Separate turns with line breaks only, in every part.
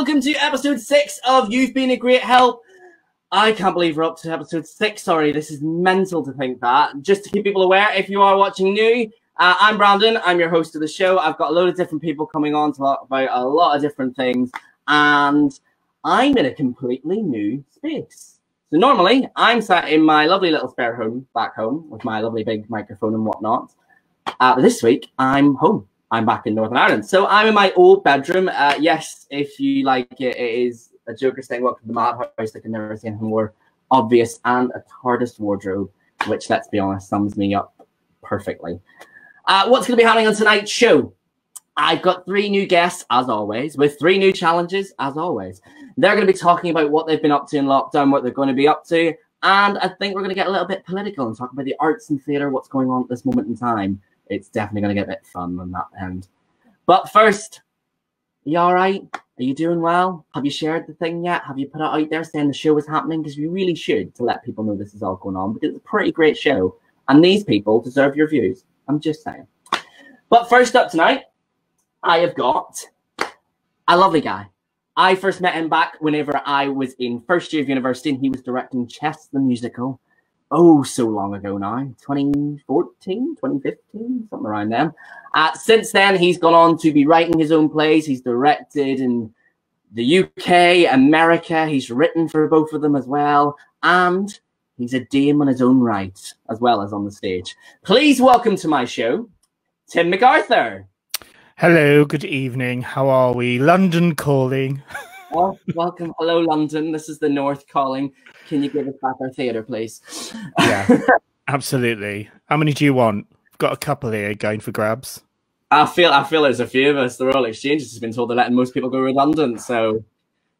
welcome to episode six of You've Been a Great Help. I can't believe we're up to episode six. Sorry, this is mental to think that. Just to keep people aware, if you are watching new, uh, I'm Brandon. I'm your host of the show. I've got a load of different people coming on to talk about a lot of different things, and I'm in a completely new space. So normally, I'm sat in my lovely little spare home back home with my lovely big microphone and whatnot. Uh, but this week, I'm home. I'm back in Northern Ireland. So I'm in my old bedroom. Uh, yes, if you like it, it is a Joker saying welcome to the madhouse. I can never see anything more obvious and a TARDIS wardrobe, which, let's be honest, sums me up perfectly. Uh, what's going to be happening on tonight's show? I've got three new guests, as always, with three new challenges, as always. They're going to be talking about what they've been up to in lockdown, what they're going to be up to, and I think we're going to get a little bit political and talk about the arts and theatre, what's going on at this moment in time it's definitely going to get a bit fun on that end. But first, you all right? Are you doing well? Have you shared the thing yet? Have you put it out there saying the show is happening? Because you really should to let people know this is all going on because it's a pretty great show. And these people deserve your views. I'm just saying. But first up tonight, I have got a lovely guy. I first met him back whenever I was in first year of university and he was directing Chess the Musical oh so long ago now 2014 2015 something around then. Uh, since then he's gone on to be writing his own plays. He's directed in the uk america. He's written for both of them as well. And he's a dame on his own right as well as on the stage. Please welcome to my show tim McArthur.
Hello good evening. How are we? London calling
Oh, welcome. Hello, London. This is the North calling. Can you give us back our theatre, please?
Yeah, absolutely. How many do you want? Got a couple here going for grabs.
I feel I feel there's a few of us. The Royal Exchange has been told they're letting most people go redundant. So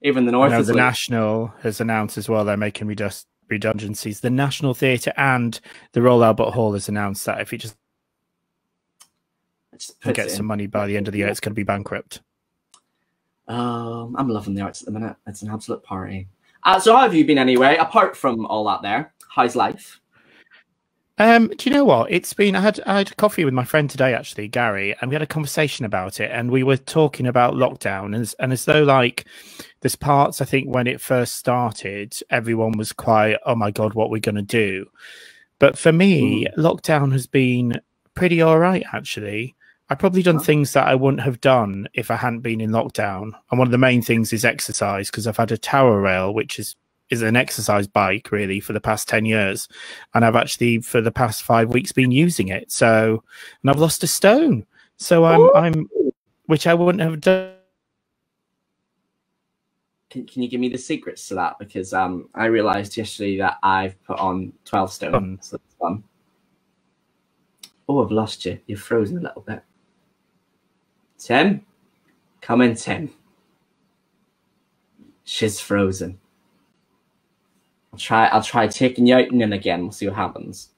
even the North.
Know, the National has announced as well they're making redust redundancies. The National Theatre and the Royal Albert Hall has announced that if it just, just get some money by the end of the year, it's going to be bankrupt.
Um, I'm loving the arts at the minute. It's an absolute party. Uh, so how have you been anyway? Apart from all that, there, how's life?
Um, do you know what? It's been I had I had coffee with my friend today, actually, Gary, and we had a conversation about it, and we were talking about lockdown, and and as though like there's parts I think when it first started, everyone was quite, oh my god, what we're gonna do. But for me, mm. lockdown has been pretty all right actually. I've probably done things that I wouldn't have done if I hadn't been in lockdown. And one of the main things is exercise because I've had a tower rail, which is is an exercise bike really for the past 10 years. And i've actually for the past five weeks been using it. So and i've lost a stone. So i'm Ooh. i'm which i wouldn't have done.
Can, can you give me the secrets to that? Because um i realized yesterday that i've put on 12 stone. So that's fun. Oh i've lost you. You're frozen a little bit Tim? Come in, Tim. She's frozen. I'll try I'll try taking you out and in again. We'll see what happens.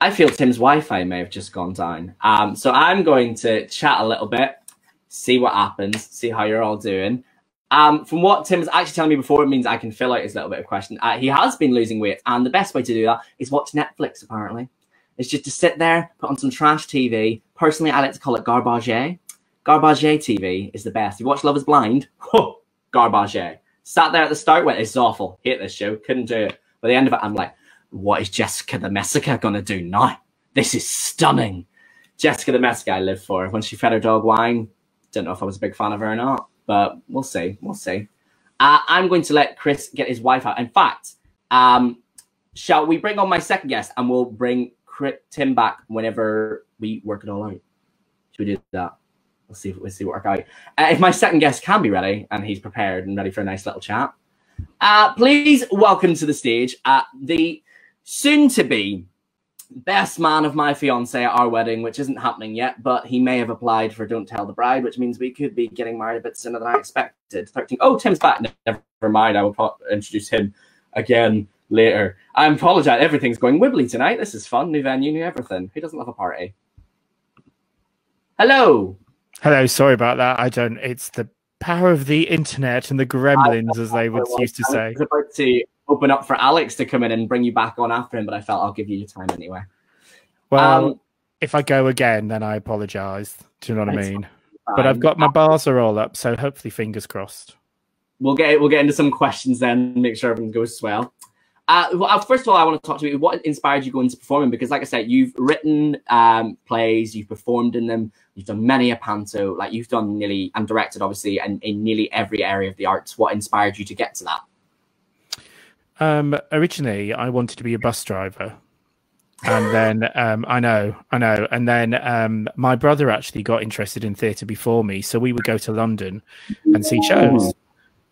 I feel Tim's Wi-Fi may have just gone down. Um, so I'm going to chat a little bit, see what happens, see how you're all doing. Um, from what Tim's actually telling me before, it means I can fill out his little bit of question. Uh, he has been losing weight, and the best way to do that is watch Netflix, apparently is just to sit there, put on some trash TV. Personally, I like to call it garbage. Garbage TV is the best. You watch Love is Blind? Oh, garbage. Sat there at the start, went, it's awful. Hate this show. Couldn't do it. By the end of it, I'm like, what is Jessica the Messica going to do now? This is stunning. Jessica the Messica I live for. When she fed her dog wine, don't know if I was a big fan of her or not, but we'll see. We'll see. Uh, I'm going to let Chris get his wife out. In fact, um, shall we bring on my second guest and we'll bring Tim back whenever we work it all out. Should we do that? We'll see if we'll see what work out. Uh, if my second guest can be ready and he's prepared and ready for a nice little chat, uh, please welcome to the stage uh, the soon-to-be best man of my fiance at our wedding, which isn't happening yet, but he may have applied for Don't Tell the Bride, which means we could be getting married a bit sooner than I expected. 13. Oh, Tim's back. Never mind. I will introduce him again later. I apologize. Everything's going wibbly tonight. This is fun. New venue, new everything. Who doesn't love a party? Hello.
Hello. Sorry about that. I don't. It's the power of the internet and the gremlins, as they would used to say. I
was about to open up for Alex to come in and bring you back on after him, but I felt I'll give you your time anyway.
Well, um, if I go again, then I apologize. Do you know what I mean? but I've got my bars are all up, so hopefully, fingers crossed.
We'll get we'll get into some questions then, make sure everything goes well. Uh, well, uh, first of all, I want to talk to you. What inspired you going into performing? Because, like I said, you've written um, plays, you've performed in them, you've done many a panto, like you've done nearly and directed, obviously, and in nearly every area of the arts. What inspired you to get to that?
Um, originally, I wanted to be a bus driver, and then um, I know, I know, and then um, my brother actually got interested in theatre before me, so we would go to London and see shows,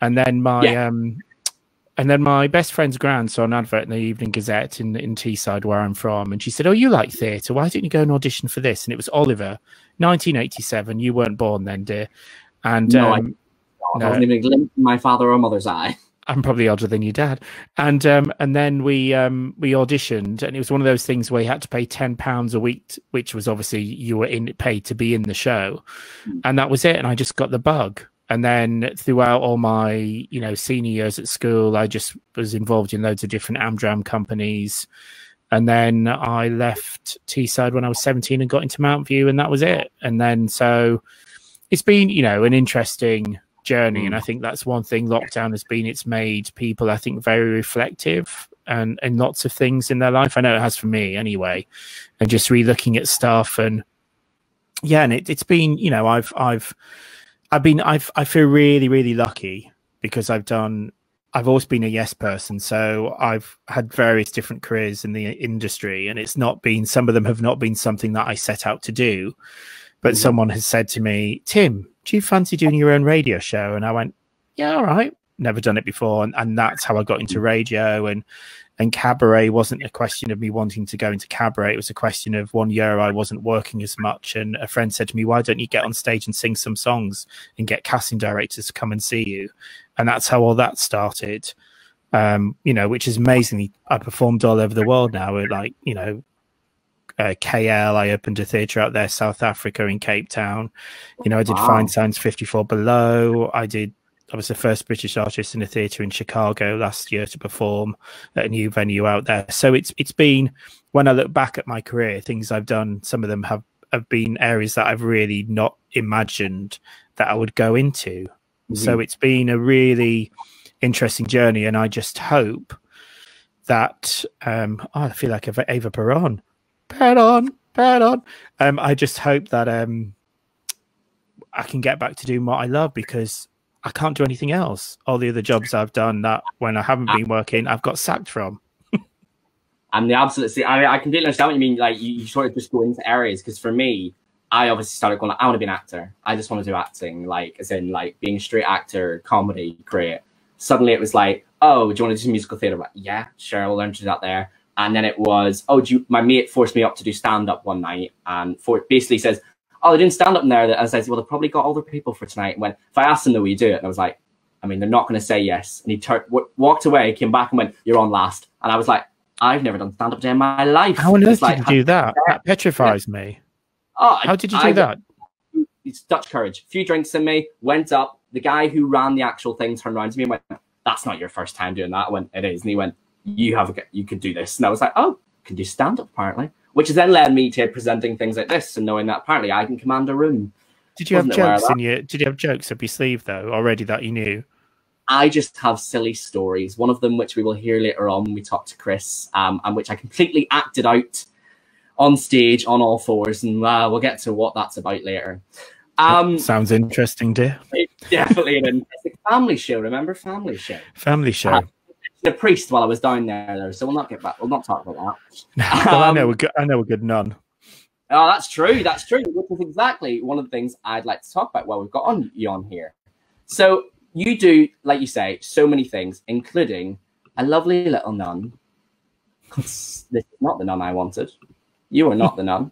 and then my yeah. And then my best friend's grand saw an advert in the Evening Gazette in, in Teesside, where I'm from, and she said, "Oh, you like theatre? Why don't you go and audition for this?" And it was Oliver, 1987. You weren't born then, dear. And
no, um, I, no, I wasn't even a glimpse in my father or mother's eye.
I'm probably older than your dad. And um, and then we um, we auditioned, and it was one of those things where you had to pay ten pounds a week, which was obviously you were in paid to be in the show, mm. and that was it. And I just got the bug and then throughout all my you know senior years at school i just was involved in loads of different amdram companies. And then i left teesside when i was 17 and got into mountview and that was it. And then so it's been you know an interesting journey. And hmm. i think that's one thing lockdown has been it's made people i think very reflective and and lots of things in their life. I know it has for me anyway and just re-looking at stuff and yeah and it, it's been you know i've i've I've been I've I feel really really lucky because I've done I've always been a yes person, so I've had various different careers in the industry, and it's not been some of them have not been something that I set out to do, but mm-hmm. someone has said to me, "Tim, do you fancy doing your own radio show?" And I went, "Yeah, all right." Never done it before, and, and that's how I got into radio. And and cabaret wasn't a question of me wanting to go into cabaret. It was a question of one year I wasn't working as much. And a friend said to me, Why don't you get on stage and sing some songs and get casting directors to come and see you? And that's how all that started. Um, you know, which is amazingly, I performed all over the world now. Like, you know, uh, KL, I opened a theatre out there, South Africa in Cape Town. You know, I did wow. Feinstein's 54 Below. I did I was the first British artist in a theatre in Chicago last year to perform at a new venue out there. So it's it's been when I look back at my career, things I've done, some of them have, have been areas that I've really not imagined that I would go into. Mm-hmm. So it's been a really interesting journey, and I just hope that um, oh, I feel like Eva Peron, Peron, Peron. Um, I just hope that um, I can get back to doing what I love because I can't do anything else. All the other jobs I've done that when I haven't been working, I've got sacked from.
I'm the absolute. I, I completely understand what you mean. Like you, you sort of just go into areas because for me, I obviously started going. I want to be an actor. I just want to do acting. Like as in like being a straight actor, comedy, great. Suddenly it was like, oh, do you want to do musical theatre? Like, yeah, sure, we'll learn to do that there. And then it was, oh, do you, my mate forced me up to do stand up one night, and for basically says, oh, they didn't stand up there. And I said, well, they probably got older people for tonight. And when if I asked them, will you do it? And I was like, I mean, they're not going to say yes. And he turned, w- walked away, came back and went, you're on last. And I was like, I've never done stand up day in my life.
How on earth like, did you do that? That petrifies yeah. me. Oh, how did you do I, that?
It's Dutch courage. A few drinks in me, went up. The guy who ran the actual thing turned around to me and went, that's not your first time doing that. I went, it is. And he went, you have a, you could do this. And I was like, oh, can do stand up apparently which has then led me to presenting things like this and knowing that apparently I can command a room.
Did you Wasn't have jokes in your? Did you have jokes up your sleeve though already that you knew?
I just have silly stories. One of them, which we will hear later on when we talk to Chris, um, and which I completely acted out on stage on all fours, and uh, we'll get to what that's about later.
Um, Sounds interesting, dear.
Definitely an interesting family show. Remember, family show.
Family show. Uh,
a priest while I was down there, though, so we'll not get back. We'll not talk about
that. well, um, I know a good. I know a good nun.
Oh, that's true. That's true. Which is exactly one of the things I'd like to talk about while we've got on you on here. So you do, like you say, so many things, including a lovely little nun. this is not the nun I wanted. You are not the nun.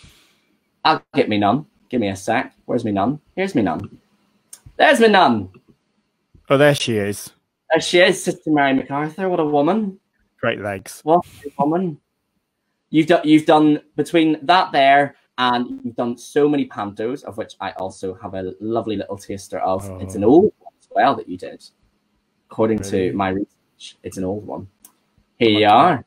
I'll get me nun. Give me a sec. Where's me nun? Here's me nun. There's me nun.
Oh, there she is.
There she is, Sister Mary McArthur. What a woman!
Great legs.
What a woman! You've done. You've done between that there, and you've done so many pantos, of which I also have a lovely little taster of. Oh. It's an old one as well that you did, according really? to my research. It's an old one. Here you are.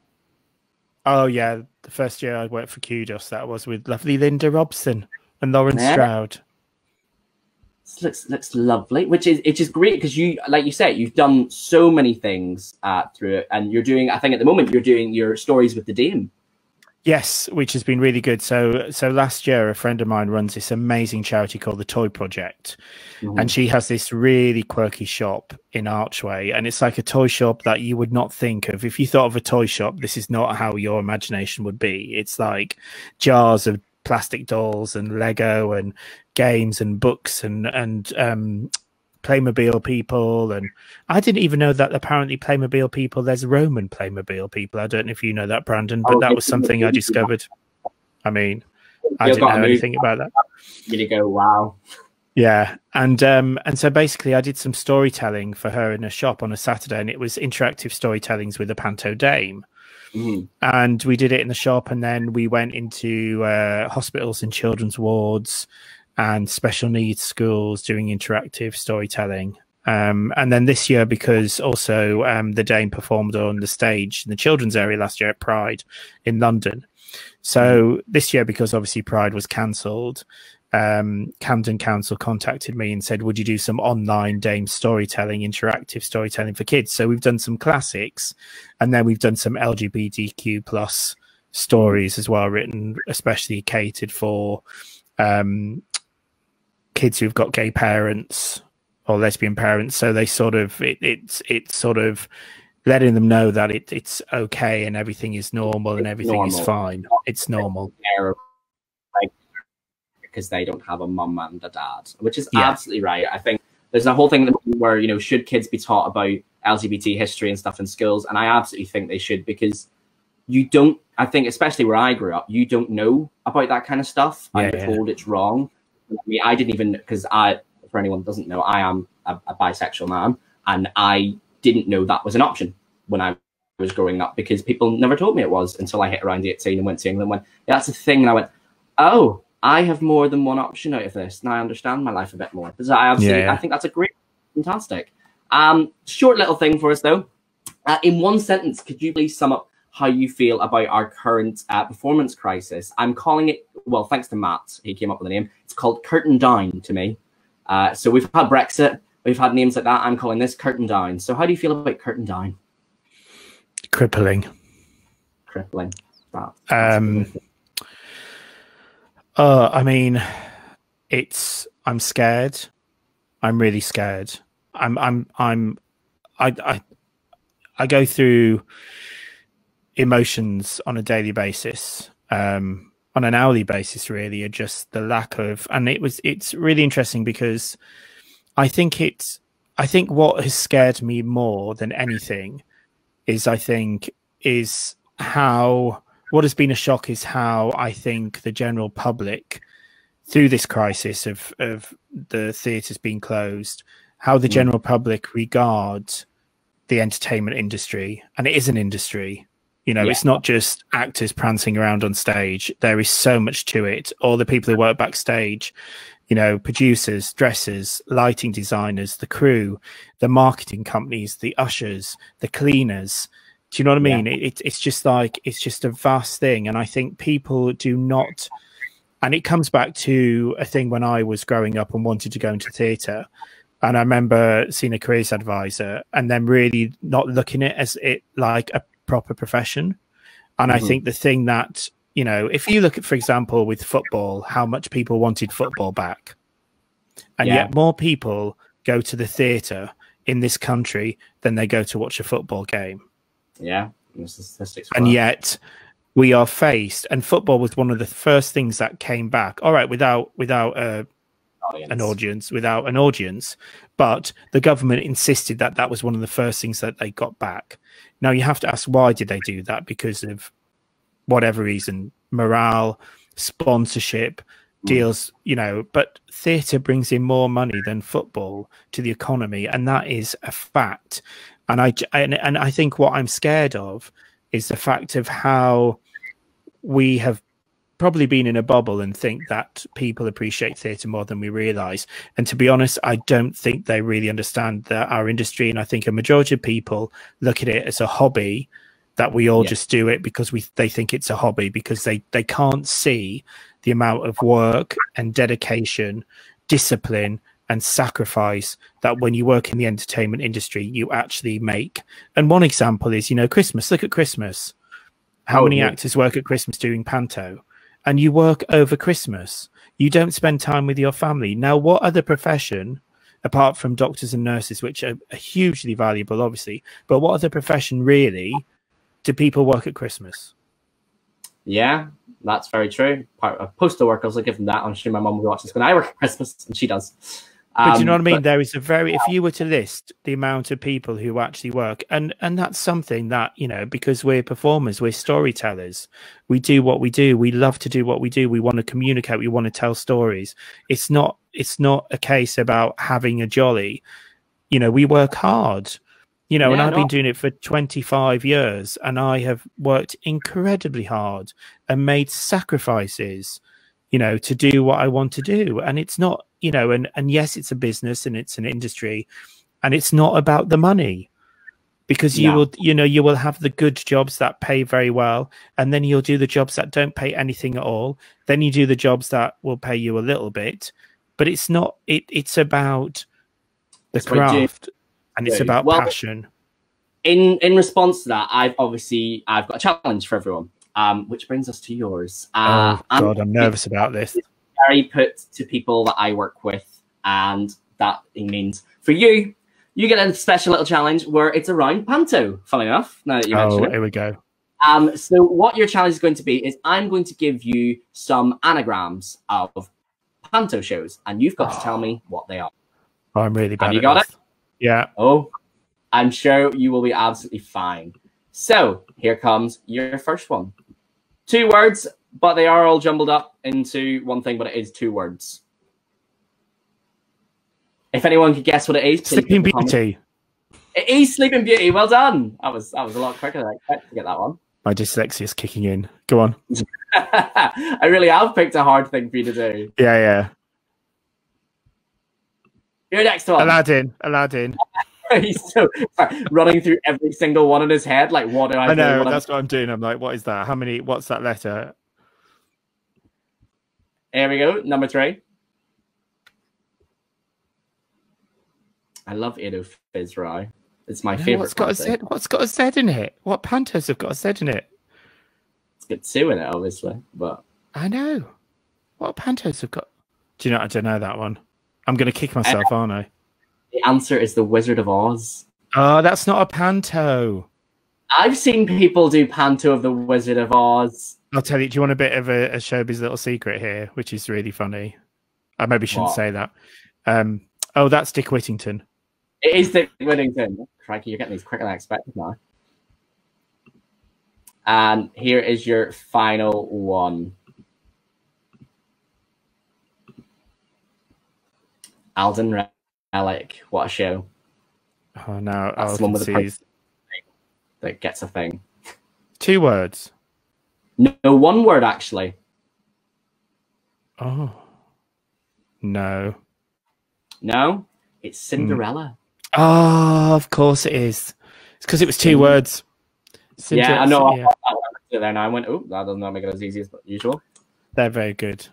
Oh yeah, the first year I worked for Qdos, that was with lovely Linda Robson and Lauren yeah. Stroud.
This looks looks lovely, which is which is great because you, like you said, you've done so many things uh, through it, and you're doing. I think at the moment you're doing your stories with the Dame.
Yes, which has been really good. So, so last year, a friend of mine runs this amazing charity called the Toy Project, mm-hmm. and she has this really quirky shop in Archway, and it's like a toy shop that you would not think of if you thought of a toy shop. This is not how your imagination would be. It's like jars of plastic dolls and Lego and games and books and and um, Playmobil people, and I didn't even know that apparently Playmobil people. There's Roman Playmobil people. I don't know if you know that, Brandon, but oh, that was something I discovered. I mean, I didn't know anything about that.
You go, wow.
Yeah, and um, and so basically, I did some storytelling for her in a shop on a Saturday, and it was interactive storytellings with a panto dame. Mm-hmm. And we did it in the shop, and then we went into uh, hospitals and children's wards, and special needs schools doing interactive storytelling. Um, and then this year, because also um, the Dame performed on the stage in the children's area last year at Pride in London. So mm. this year, because obviously Pride was cancelled, um, Camden Council contacted me and said, "Would you do some online Dame storytelling, interactive storytelling for kids?" So we've done some classics, and then we've done some LGBTQ plus stories as well, written especially catered for um, kids who've got gay parents or lesbian parents. So they sort of it, it's it's sort of letting them know that it, it's okay and everything is normal and everything normal. is fine. It's normal.
Because they don't have a mum and a dad, which is yeah. absolutely right. I think there's a whole thing where you know should kids be taught about LGBT history and stuff in schools, and I absolutely think they should because you don't. I think especially where I grew up, you don't know about that kind of stuff. Yeah, I'm yeah. told it's wrong, I, mean, I didn't even because I, for anyone doesn't know, I am a, a bisexual man, and I didn't know that was an option when I was growing up because people never told me it was until I hit around 18 and went to England. Went, yeah, that's a thing, and I went, oh, I have more than one option out of this, and I understand my life a bit more. Because I absolutely, yeah, yeah. I think that's a great, fantastic. Um, short little thing for us though. Uh, in one sentence, could you please sum up how you feel about our current uh, performance crisis? I'm calling it well, thanks to Matt, he came up with the name. It's called Curtain Down to me. Uh, so we've had Brexit, we've had names like that. I'm calling this Curtain Down. So how do you feel about Curtain Down?
Crippling.
Crippling.
That, um. Uh, I mean, it's. I'm scared. I'm really scared. I'm. I'm. I'm. I. I. I go through emotions on a daily basis. Um, on an hourly basis really are just the lack of and it was it's really interesting because i think it's i think what has scared me more than anything is i think is how what has been a shock is how i think the general public through this crisis of of the theaters being closed how the mm. general public regards the entertainment industry and it is an industry you know, yeah. it's not just actors prancing around on stage. There is so much to it. All the people who work backstage, you know, producers, dressers, lighting designers, the crew, the marketing companies, the ushers, the cleaners. Do you know what I mean? Yeah. It, it's just like it's just a vast thing, and I think people do not. And it comes back to a thing when I was growing up and wanted to go into theatre, and I remember seeing a careers advisor and then really not looking at it as it like a proper profession. And mm-hmm. I think the thing that, you know, if you look at, for example, with football, how much people wanted football back. And yeah. yet more people go to the theatre in this country than they go to watch a football game.
Yeah.
And yet we are faced, and football was one of the first things that came back. All right, without without uh, audience. an audience, without an audience, but the government insisted that that was one of the first things that they got back. Now you have to ask why did they do that? Because of whatever reason, morale, sponsorship, hmm. deals, you know, but theatre brings in more money than football to the economy, and that is a fact. And I and, and I think what I'm scared of is the fact of how we have probably been in a bubble and think that people appreciate theatre more than we realize. And to be honest, I don't think they really understand that our industry. And I think a majority of people look at it as a hobby that we all yeah. just do it because we they think it's a hobby because they they can't see the amount of work and dedication, discipline and sacrifice that when you work in the entertainment industry you actually make. And one example is, you know, Christmas. Look at Christmas. How oh, many yeah. actors work at Christmas doing panto? And you work over Christmas. You don't spend time with your family. Now, what other profession, apart from doctors and nurses, which are, hugely valuable, obviously, but what other profession really do people work at Christmas?
Yeah, that's very true. Of uh, postal workers, I'll give them that. I'm sure my mum will watch this when I work at Christmas, and she does.
But do you know what I um, mean? But, there is a very if you were to list the amount of people who actually work, and and that's something that you know because we're performers, we're storytellers, we do what we do, we love to do what we do, we want to communicate, we want to tell stories. It's not it's not a case about having a jolly. You know, we work hard. You know, yeah, and I've been doing it for 25 years, and I have worked incredibly hard and made sacrifices you know, to do what I want to do. And it's not, you know, and and yes, it's a business and it's an industry, and it's not about the money because you no. will you know you will have the good jobs that pay very well and then you'll do the jobs that don't pay anything at all. Then you do the jobs that will pay you a little bit. But it's not it it's about the craft and it's about well, passion.
in in response to that i've obviously i've got a challenge for everyone um, which brings us to yours.
Uh, oh God, I'm nervous about this.
Very put to people that I work with, and that means for you, you get a special little challenge where it's around Panto. Funny enough, now that you mentioned
oh, it. here we go.
Um, so what your challenge is going to be is I'm going to give you some anagrams of Panto shows, and you've got oh. to tell me what they are.
Oh, I'm really bad.
Have you got
this.
it?
Yeah.
Oh, I'm sure you will be absolutely fine. So here comes your first one. Two words, but they are all jumbled up into one thing, but it is two words. If anyone could guess what it is,
Sleeping Beauty.
It is Sleeping Beauty. Well done. That was that was a lot quicker than I expected to get that one.
My dyslexia is kicking in. Go on.
I really have picked a hard thing for you to do.
Yeah, yeah.
Your next one.
Aladdin. Aladdin.
he's so running through every single one in his head. Like, what do I?
I know that's what I'm doing. I'm like, what is that? How many? What's that letter?
Here we go. Number three. I love Edo Fizrai. It's my favorite.
What's got a Z? What's got a Z in it? What pantos have got a Z in it?
It's got two in it, obviously, but
I know. What pantos have got? Do you know? I don't know that one. I'm going to kick myself, aren't I?
The answer is the Wizard of Oz.
Oh, that's not a panto.
I've seen people do panto of the Wizard of Oz.
I'll tell you. Do you want a bit of a, a showbiz little secret here, which is really funny? I maybe shouldn't what? say that. Um, oh, that's Dick Whittington.
It is Dick Whittington. Crikey, you're getting these quicker than I expected now. And here is your final one. Alden Red. Alec, what a show!
Oh no, that's the one with the
that gets a thing.
Two words.
No, one word actually.
Oh no,
no, it's Cinderella.
Mm. Oh, of course it is. It's because it was two mm. words.
Cinderella, yeah, I know. Yeah. I, I, I, then I went, oh, that does not make it as easy as usual.
They're very good.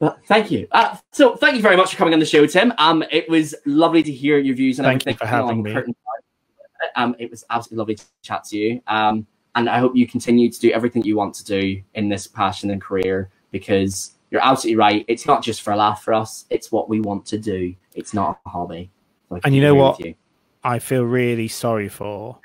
But thank you. Uh, so thank you very much for coming on the show, Tim. Um, it was lovely to hear your views and
thank
everything.
you for having me.
Um, it was absolutely lovely to chat to you. Um, and I hope you continue to do everything you want to do in this passion and career because you're absolutely right. It's not just for a laugh for us. It's what we want to do. It's not a hobby.
So and you know what? You. I feel really sorry for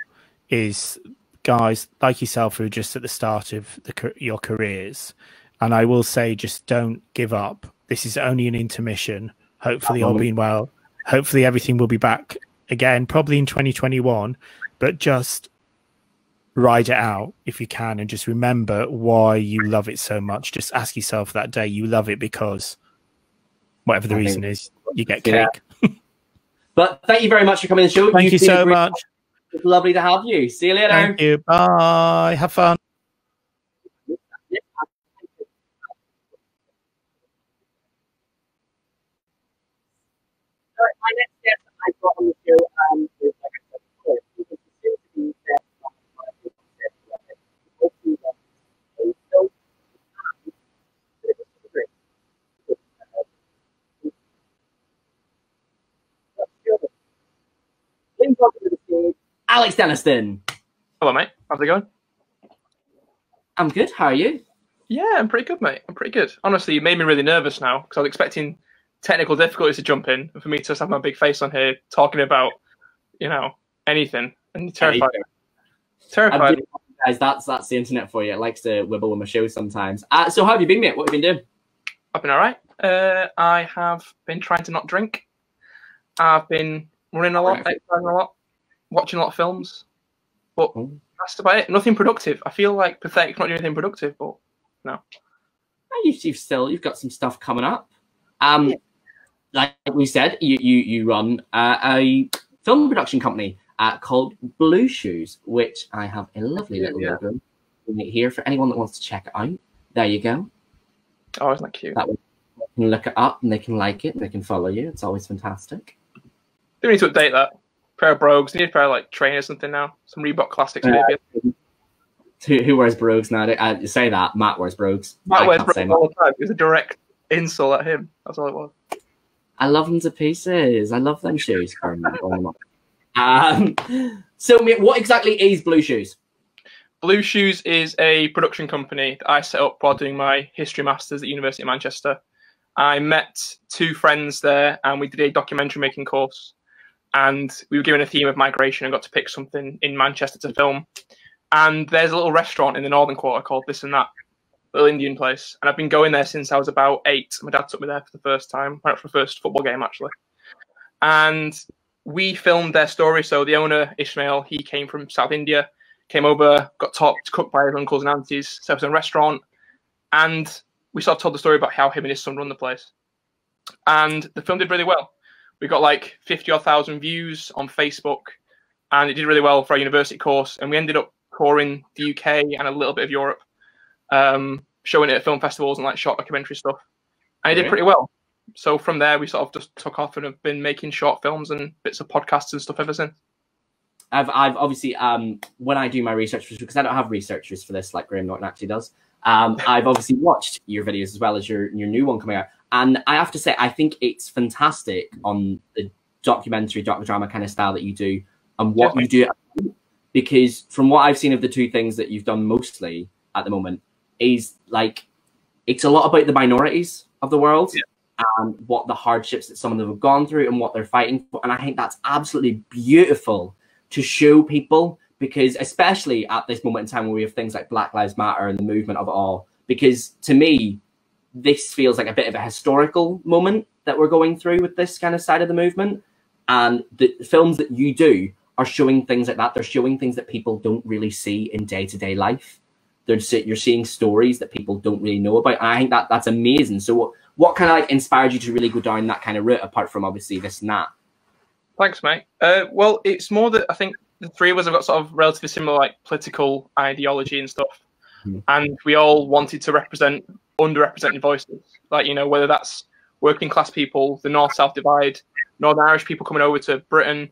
is guys like yourself who are just at the start of the, your careers and I will say, just don't give up. This is only an intermission. Hopefully, all being well. Hopefully, everything will be back again, probably in 2021. But just ride it out if you can, and just remember why you love it so much. Just ask yourself that day, you love it because whatever the I reason is, you get cake.
Yeah. but thank you very much for coming the show.
Thank You've you so much.
It's lovely to have you. See you later.
Thank you. Bye. Have fun.
I go on to, um, like I said before, people consider to be that hopefully that they still Alex Deniston.
Hello, mate. How's it going?
I'm good. How are you?
Yeah, I'm pretty good, mate. I'm pretty good. Honestly, you made me really nervous now because I was expecting technical difficulties to jump in and for me to just have my big face on here talking about, you know, anything. And terrified. Terrified.
Guys, that's that's the internet for you. It likes to wibble on my show sometimes. Uh, so how have you been, mate? What have you been doing?
I've been all right. Uh, I have been trying to not drink. I've been running a lot,
Right.
exercising a lot, watching a lot of films. But
Oh.
that's about it. Nothing productive. I feel like pathetic not doing anything productive, but
Uh, You've, you've still you've got some stuff coming up. Um, like we said, you you you run uh, a film production company uh, called Blue Shoes, which I have a lovely little
Yeah.
logo here for anyone that wants to check it out. There you go.
oh, isn't that cute?
That way they can look it up and they can like it. And they can follow you. It's always fantastic.
Do we need to update that? Pair of brogues. Need a pair of like trainers or something now. Some Reebok classics
Uh,
maybe.
Who, who wears brogues now? I say that Matt wears brogues.
Matt
I
wears brogues all the time. It was a direct insult at him. That's all it was.
I love them to pieces. I love them shoes. um, so, what exactly is Blue Shoes?
Blue Shoes is a production company that I set up while doing my history masters at University of Manchester. I met two friends there and we did a documentary making course. And we were given a theme of migration and got to pick something in Manchester to film. And there's a little restaurant in the Northern Quarter called This and That, little Indian place. And I've been going there since I was about eight. My dad took me there for the first time, went for the first football game actually. And we filmed their story. So the owner, Ishmael, he came from South India came over, got taught to cook by his uncles and aunties, set up own restaurant, and we sort of told the story about how him and his son run the place. And the film did really well. We got like 50 odd thousand views on Facebook, and it did really well for our university course. And we ended up touring the UK and a little bit of Europe, um, showing it at film festivals and like short documentary stuff. And it did pretty well. So from there, we sort of just took off and have been making short films and bits of podcasts and stuff ever since.
I've, I've obviously, um, when I do my research, because I don't have researchers for this like Graham Norton actually does, um, I've obviously watched your videos as well as your, your new one coming out. And I have to say, I think it's fantastic on the documentary, docudrama kind of style that you do and what you do. Because from what I've seen of the two things that you've done mostly at the moment, is like it's a lot about the minorities of the world and what the hardships that some of them have gone through and what they're fighting for. And I think that's absolutely beautiful to show people because especially at this moment in time where we have things like Black Lives Matter and the movement of it all, because to me, this feels like a bit of a historical moment that we're going through with this kind of side of the movement. And the films that you do are showing things like that. They're showing things that people don't really see in day to day life. They're you're seeing stories that people don't really know about. And I think that that's amazing. So what what kind of like inspired you to really go down that kind of route apart from obviously this and that?
Thanks, mate. Uh, well, it's more that I think the three of us have got sort of relatively similar like political ideology and stuff,
Mhm.
and we all wanted to represent underrepresented voices, like you know whether that's working class people, the North South divide, Northern Irish people coming over to Britain,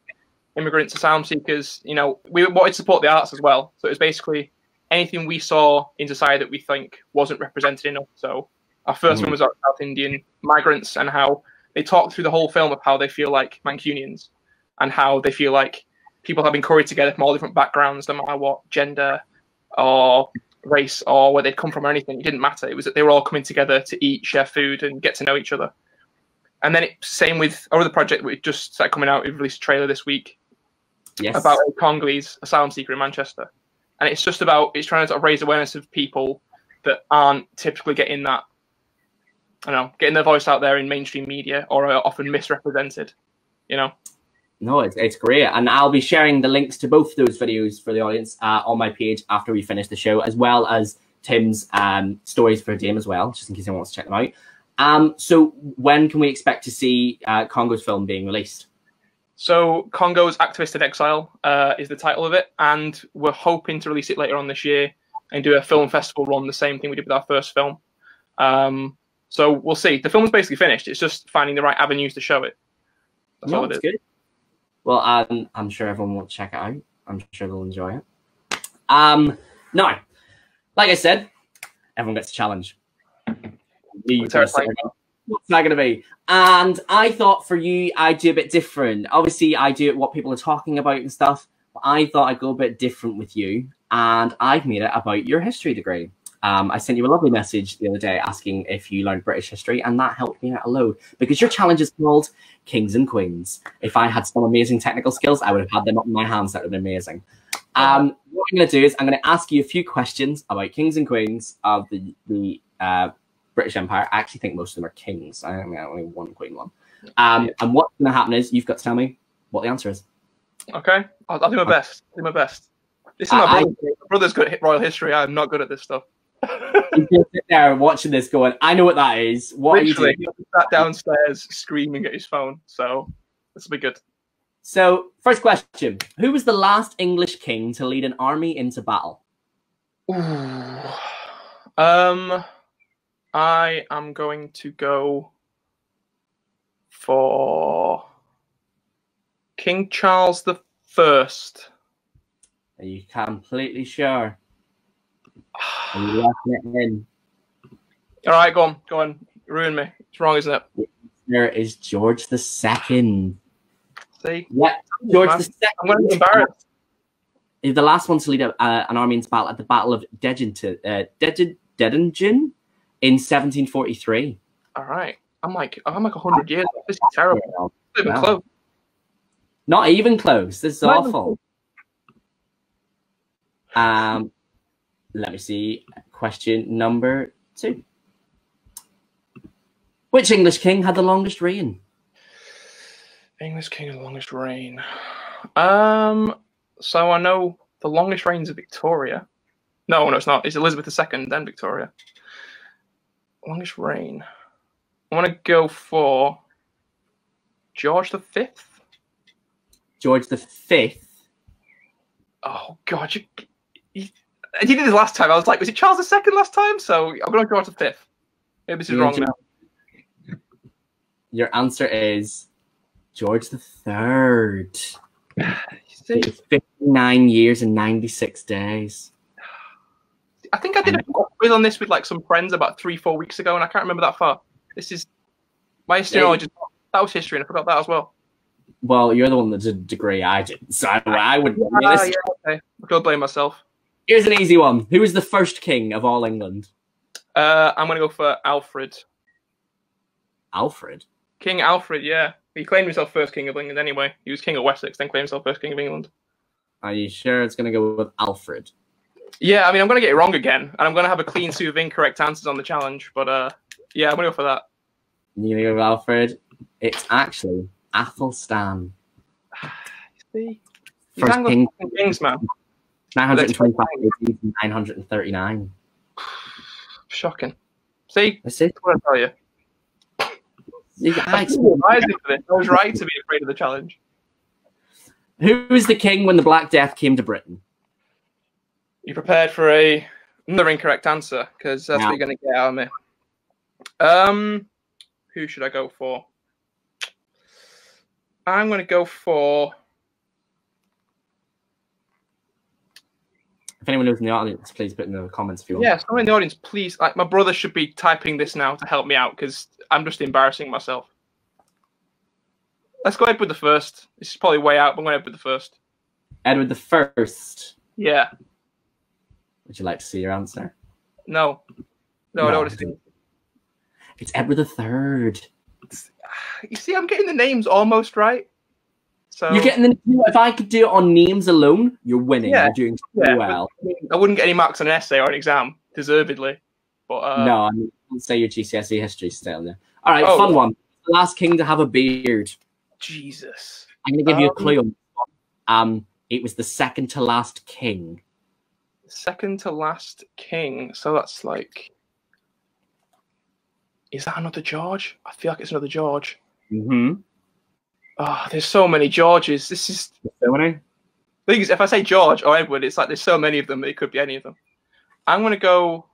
immigrants, asylum seekers. You know, we wanted to support the arts as well. So it was basically anything we saw in society that we think wasn't represented enough. So our 1st
Mhm.
one was about South Indian migrants and how they talk through the whole film of how they feel like Mancunians and how they feel like people have been curried together from all different backgrounds, no matter what gender or race or where they'd come from or anything. It didn't matter. It was that they were all coming together to eat, share food, and get to know each other. And then it, same with our other project, we just started coming out. We released a trailer this week
Yes.
about a Congolese asylum seeker in Manchester, and it's just about it's trying to sort of raise awareness of people that aren't typically getting that, I don't know, getting their voice out there in mainstream media or are often misrepresented. You know,
No, it's, it's great. And I'll be sharing the links to both those videos for the audience uh, on my page after we finish the show, as well as Tim's um, stories for Dame as well, just in case anyone wants to check them out. Um, so when can we expect to see uh, Congo's film being released?
So Congo's Activist in Exile uh, is the title of it, and we're hoping to release it later on this year and do a film festival run, the same thing we did with our first film. Um, so we'll see. The film's basically finished. It's just finding the right avenues to show it. That's
No,
all
it's good. Well, um, I'm sure everyone will check it out. I'm sure they'll enjoy it. Um, now, like I said, everyone gets a challenge.
What's
that going to be? And I thought for you, I'd do a bit different. Obviously, I do what people are talking about and stuff. But I thought I'd go a bit different with you, and I've made it about your history degree. Um, I sent you a lovely message the other day asking if you learned British history, and that helped me out a load because your challenge is called Kings and Queens. If I had some amazing technical skills, I would have had them up in my hands. That would have been amazing. Um, what I'm going to do is I'm going to ask you a few questions about kings and queens of the the uh, British Empire. I actually think most of them are kings. I mean, only one queen one. Um, and what's going to happen is you've got to tell me what the answer is.
Okay, I'll, I'll do my best. do my best. This is my,
I-
brother. my brother's good at royal history. I'm not good at this stuff.
You just sit there watching this, going, "I know what that is." What are you
Literally,
doing?
he sat downstairs screaming at his phone. So this will be good.
So, first question: Who was the last English king to lead an army into battle?
Ooh. Um, I am going to go for King Charles the First.
Are you completely sure? Are you locking it in?
All right, go on, go on. Ruin me. It's wrong, isn't it?
There is George the Second.
See,
Yeah, George the Second.
I'm going to be embarrassed.
is the last one to lead a, uh, an battle at the Battle of Dedington, uh, Dettingen in 1743.
All right, I'm like, I'm like hundred years. This is terrible. Not even
Wow.
close.
Not even close. This is
Not
awful. Um, let me see. Question number two. Which English king had the longest reign?
English king of the longest reign. Um, so I know the longest reigns of Victoria. No, no, it's not. It's Elizabeth II, then Victoria. Longest reign. I want to go for George the Fifth.
George the Fifth.
Oh God, you, you, I did this last time. I was like, was it Charles the Second last time? So I'm going to go George the Fifth. Maybe this is wrong
George-
now.
Your answer is George the Third.
You see,
It was 59 years and 96 days.
I think I did a quiz on this with like some friends about three, four weeks ago, and I can't remember that far. This is my history
Yeah.
knowledge. Is, that was history, and I forgot that as well.
Well, you're the one that did a degree I didn't, so I, I would.
Ah, yeah, okay. I could blame myself.
Here's an easy one. Who was the first king of all England?
Uh, I'm gonna go for Alfred,
Alfred.
King Alfred. Yeah, he claimed himself first king of England. Anyway, he was king of Wessex, then claimed himself first king of England.
Are you sure it's going to go with Alfred?
Yeah, I mean, I'm gonna get it wrong again, and I'm gonna have a clean suit of incorrect answers on the challenge. But uh, yeah, I'm gonna go for that.
You're going to go Alfred? It's actually Athelstan.
See, These
First king,
Anglo-Saxon kings, man,
925 AD to 939.
shocking. See,
That's it.
what I tell you.
You- I
I
expect-
was right for this. I was right to be afraid of the challenge.
Who was the king when the Black Death came to Britain?
You prepared for a another incorrect answer because that's
Yeah.
what you're going to get out of me. Um, who should I go for? I'm going to go for.
If anyone knows in the audience, please put in the comments if you want.
Yeah, someone in the audience, please. Like, my brother should be typing this now to help me out because I'm just embarrassing myself. Let's go ahead with the first. This is probably way out, but I'm going ahead with the first.
Edward the First.
Yeah.
Would you like to see your answer?
No. No, I
No.
don't want to see.
It's Edward the Third.
You see, I'm getting the names almost right. So
You're getting the. If I could do it on names alone, you're winning.
Yeah.
You're doing so
Yeah,
well.
I, wouldn't get any marks on an essay or an exam, deservedly. But uh,
no, I mean, say your GCSE history still. Yeah. All right,
Oh.
fun one. The last king to have a beard.
Jesus.
I'm going to give you a
Um,
clue. on. Um, it was the second to last king.
Second to last king. So that's like. Is that another George? I feel like it's another George.
Mm-hmm.
Oh, there's so many Georges. This is
So many.
thing is, if I say George or Edward, it's like there's so many of them that it could be any of them. I'm gonna go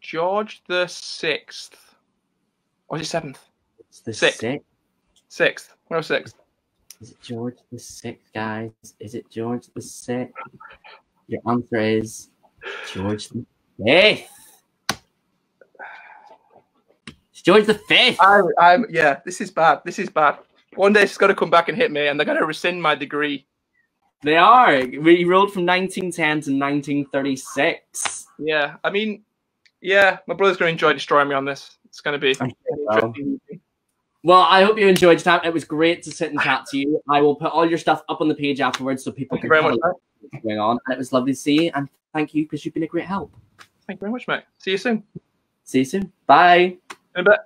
George the sixth. Or is it seventh?
It's the
Sixth.
sixth.
Sixth. No sixth.
Is it George the Sixth, guys? Is it George the Sixth? Your answer is George the Fifth. It's George the Fifth.
I, I'm yeah. This is bad. This is bad. One day she's got to come back and hit me, and they're going to rescind my degree.
They are. We ruled from 1910 to 1936.
Yeah, I mean, yeah, my brother's going to enjoy destroying me on this. It's going to be.
Well. I hope you enjoyed your time. It was great to sit and chat to you. I will put all your stuff up on the page afterwards so people
Thank
can
very much.
what's going on. And it was lovely to see you. And thank you because you've been a great help.
Thank you very much, mate. See you soon.
See you soon. Bye.
In a bit.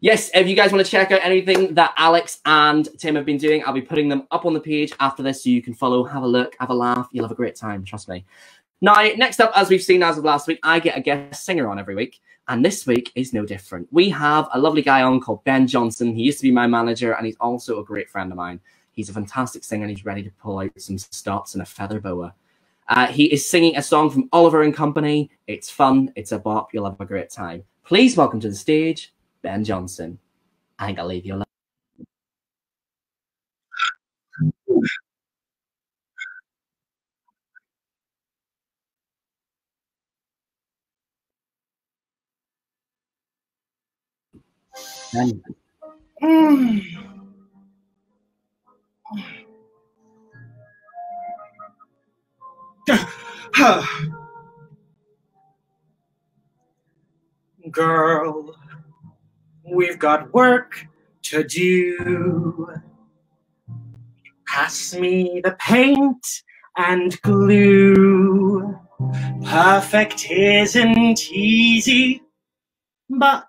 Yes, if you guys want to check out anything that Alex and Tim have been doing, I'll be putting them up on the page after this so you can follow, have a look, have a laugh. You'll have a great time, trust me. Now, next up, as we've seen as of last week, I get a guest singer on every week. And this week is no different. We have a lovely guy on called Ben Johnson. He used to be my manager and he's also a great friend of mine. He's a fantastic singer and he's ready to pull out some stops and a feather boa. Uh, he is singing a song from Oliver and Company. It's fun, it's a bop, you'll have a great time. Please welcome to the stage, Ben Johnson. I think I'll leave you alone.
Girl, we've got work to do. Pass me the paint and glue. Perfect isn't easy, but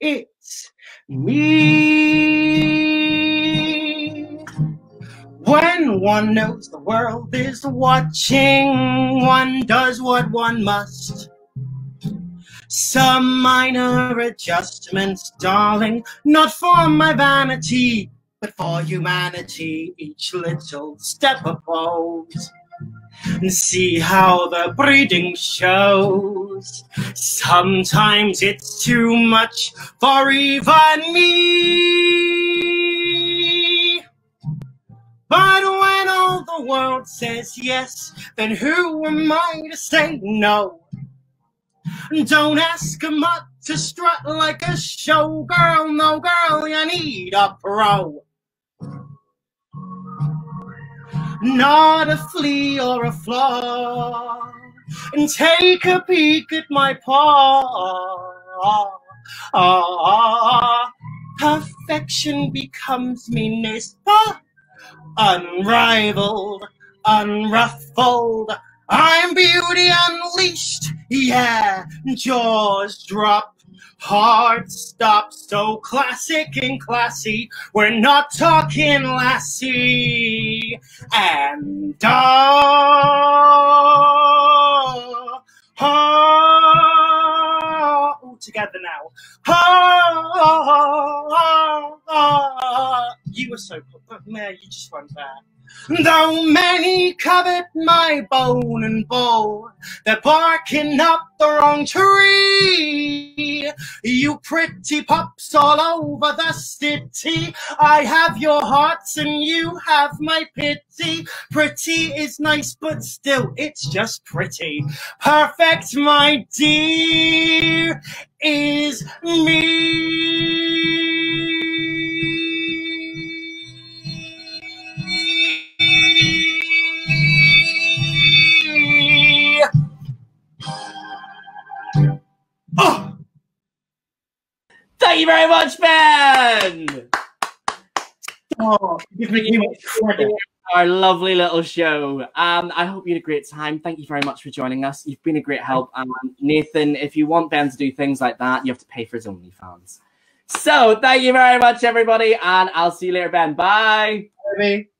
it's me. When one knows the world is watching, one does what one must. Some minor adjustments, darling, not for my vanity, but for humanity. Each little step oppose. See how the breeding shows. Sometimes it's too much for even me. But when all the world says yes, then who am I to say no? Don't ask him up to strut like a showgirl. No, girl, you need a pro. Not a flea or a flaw. And take a peek at my paw. Ah, perfection becomes me, n'est-ce Unrivaled, unruffled. I'm beauty unleashed. Yeah, jaws drop, heart stop. So classic and classy. We're not talking lassie. And oh, oh, all together now. Oh, oh, oh, you were so, man, you just weren't there. Though many covet my bone and bow, they're barking up the wrong tree. You pretty pups all over the city. I have your hearts and you have my pity. Pretty is nice, but still, it's just pretty. Perfect, my dear, is me.
Thank you very much, Ben!
oh, give me too much credit.
Our lovely little show. Um, I hope you had a great time. Thank you very much for joining us. You've been a great help. Um, Nathan, if you want Ben to do things like that, you have to pay for his OnlyFans. So thank you very much, everybody, and I'll see you later, Ben. Bye.
Baby.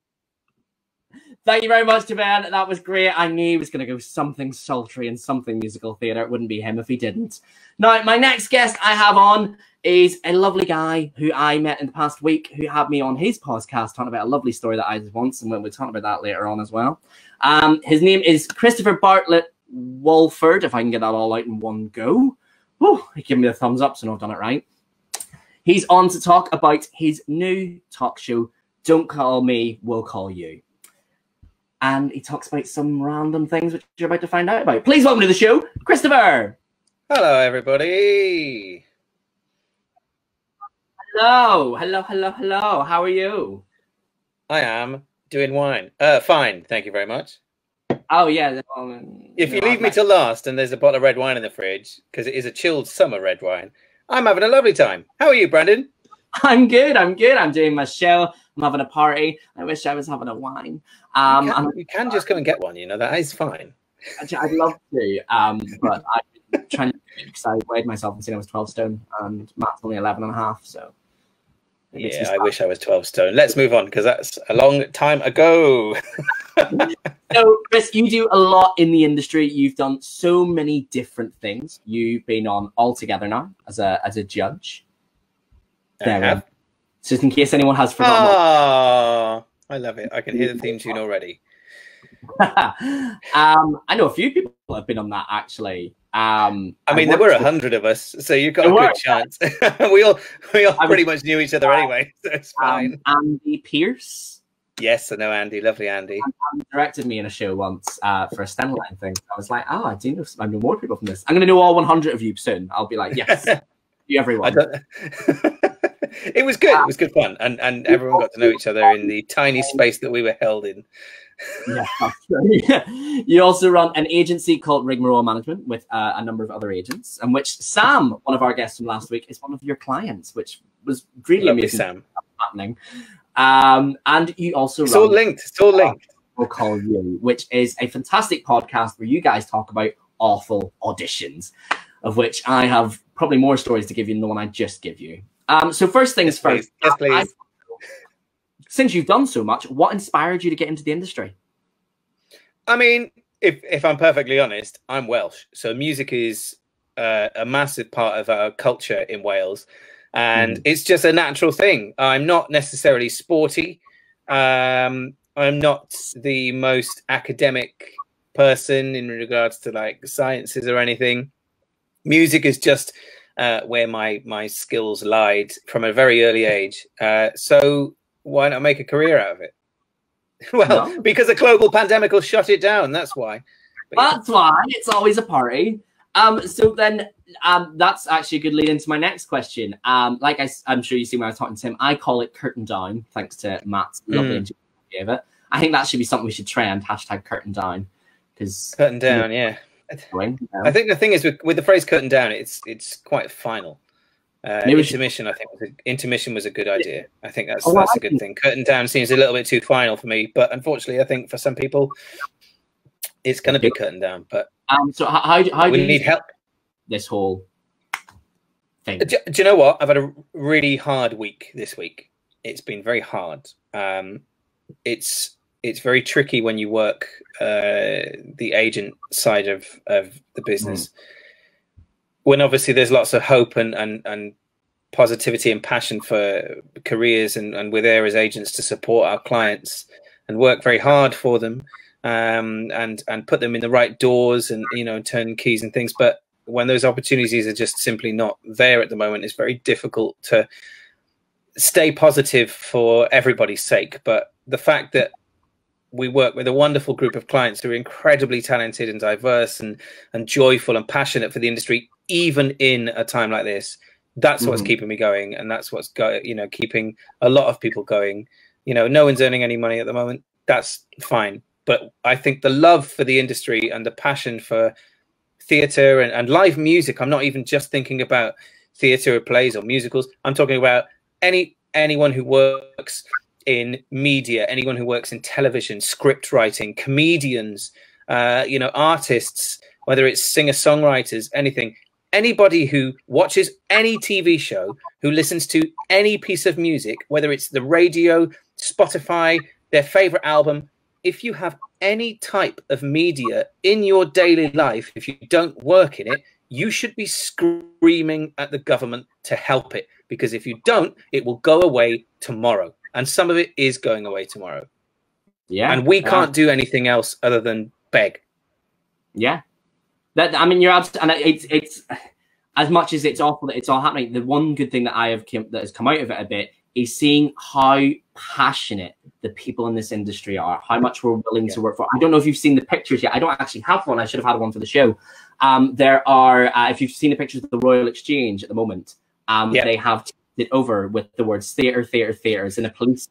Thank you very much to Ben. That was great. I knew he was going to go something sultry and something musical theatre. It wouldn't be him if he didn't. Now, my next guest I have on is a lovely guy who I met in the past week who had me on his podcast talking about a lovely story that I did once, and we'll be talking about that later on as well. Um, his name is Christopher Bartlett Walford, if I can get that all out in one go. Whew, he gave me the thumbs up, so I've done it right. He's on to talk about his new talk show, Don't Call Me, We'll Call You and he talks about some random things which you're about to find out about. Please welcome to the show, Christopher.
Hello, everybody.
Hello, hello, hello, hello. How are you?
I am doing wine. Uh, fine, thank you very much.
Oh yeah. Um,
If you
no,
leave me
I'm-
till last and there's a bottle of red wine in the fridge, because it is a chilled summer red wine, I'm having a lovely time. How are you, Brandon?
I'm good. I'm good. I'm doing my show. I'm having a party. I wish I was having a wine. Um,
you, can, you can just go and get one. You know that is fine.
I'd love to, um, but I'm trying to because I weighed myself and said I was 12 stone, and Matt's only 11 and a half, so. It makes me
Yeah, I wish I was 12 stone. Let's move on because that's a long time ago.
So, Chris, you do a lot in the industry. You've done so many different things. You've been on All Together now as a as a judge.
I
There,
have.
Just in case anyone has forgotten.
Ah, I love it. I can hear the theme tune already.
um, I know a few people have been on that actually. Um,
I mean, there were a hundred of us, so you've got a
were,
good chance. we all we all
I was-
pretty much knew each other anyway, so it's fine.
um, Andy Pierce.
yes, I know Andy. Lovely Andy.
directed me in a show once uh, for a Stenline thing. I was like, oh, I do know, I know more people from this. I'm going to know all 100 of you soon. I'll be like, yes, you everyone.
it was good. It was good fun, and and everyone got to know each other in the tiny space that we were held in.
Yeah, you also run an agency called Rigmarole Management with uh, a number of other agents, and which Sam, one of our guests from last week, is one of your clients, which was really
Lovely
amazing
Sam.
happening. Um, and you also
so
run
linked. so linked.
We'll Call You, which is a fantastic podcast where you guys talk about awful auditions, of which I have probably more stories to give you than the one I just give you. Um, so first things
Yes, please.
first.
Yes,
I-
please.
Since you've done so much, what inspired you to get into the industry?
I mean, if if I'm perfectly honest, I'm Welsh, so music is uh, a massive part of our culture in Wales, and it's just a natural thing. I'm not necessarily sporty. Um, I'm not the most academic person in regards to like sciences or anything. Music is just uh, where my my skills lied from a very early age. Uh, so why not make a career out of it? Well,
No.
because a global pandemic will shut it down. That's why. But yeah.
That's why it's always a party. Um, so then, um, that's actually a good lead into my next question. Um, like I, I'm sure you see when I was talking to him, I call it curtain down, thanks to Matt's lovely
Mm.
gave it. I think that should be something we should trend hashtag curtain down because
curtain down. Yeah, I think the thing is with, with the phrase "curtain down," it's it's quite final. Uh,
Maybe we should-
intermission, I think, was a, intermission was a good idea. I think that's
Oh,
that's
I
a good thing. Curtain down seems a little bit too final for me, but unfortunately, I think for some people, it's going to be curtain down. But
Um, so how how,
we
you
need help.
this whole thing?
Do, do you know what? I've had a really hard week this week. It's been very hard. Um, it's it's very tricky when you work uh, the agent side of of the business. When obviously there's lots of hope and and and positivity and passion for careers and and we're there as agents to support our clients and work very hard for them um, and and put them in the right doors and you know turn keys and things. But when those opportunities are just simply not there at the moment, it's very difficult to stay positive for everybody's sake. But the fact that we work with a wonderful group of clients who are incredibly talented and diverse and and joyful and passionate for the industry, even in a time like this. That's what's
Mhm.
keeping me going, and that's what's go you know keeping a lot of people going. You know, no one's earning any money at the moment. That's fine, but I think the love for the industry and the passion for theatre and, and live music. I'm not even just thinking about theatre or plays or musicals. I'm talking about any anyone who works in media, anyone who works in television, script writing, comedians, uh, you know, artists, whether it's singer songwriters, anything. Anybody who watches any TV show, who listens to any piece of music, whether it's the radio, Spotify, their favorite album, if you have any type of media in your daily life, if you don't work in it, you should be screaming at the government to help it. Because if you don't, it will go away tomorrow. And some of it is going away tomorrow.
Yeah,
And we
uh,
can't do anything else other than beg.
Yeah, that I mean, you're absolutely, and it's it's as much as it's awful that it's all happening. The one good thing that I have come, that has come out of it a bit is seeing how passionate the people in this industry are, how much we're willing to work for. I don't know if you've seen the pictures yet. I don't actually have one. I should have had one for the show. Um, there are, uh, if you've seen the pictures of the Royal Exchange at the moment, um,
Yeah.
they have it over with the words theatre, theatre, theatres and a police